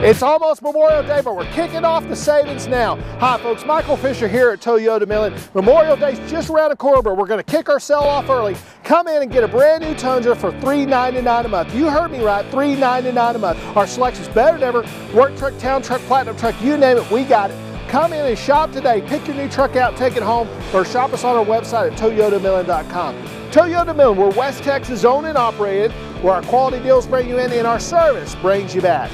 It's almost Memorial Day, but we're kicking off the savings now. Hi, folks. Michael Fisher here at Toyota Midland. Memorial Day's just around the corner, but we're going to kick our sale off early. Come in and get a brand new Tundra for $399 a month. You heard me right, $399 a month. Our selection's better than ever. Work truck, town truck, platinum truck, you name it, we got it. Come in and shop today. Pick your new truck out, take it home, or shop us on our website at toyotamidland.com. Toyota Midland, we're West Texas owned and operated, where our quality deals bring you in and our service brings you back.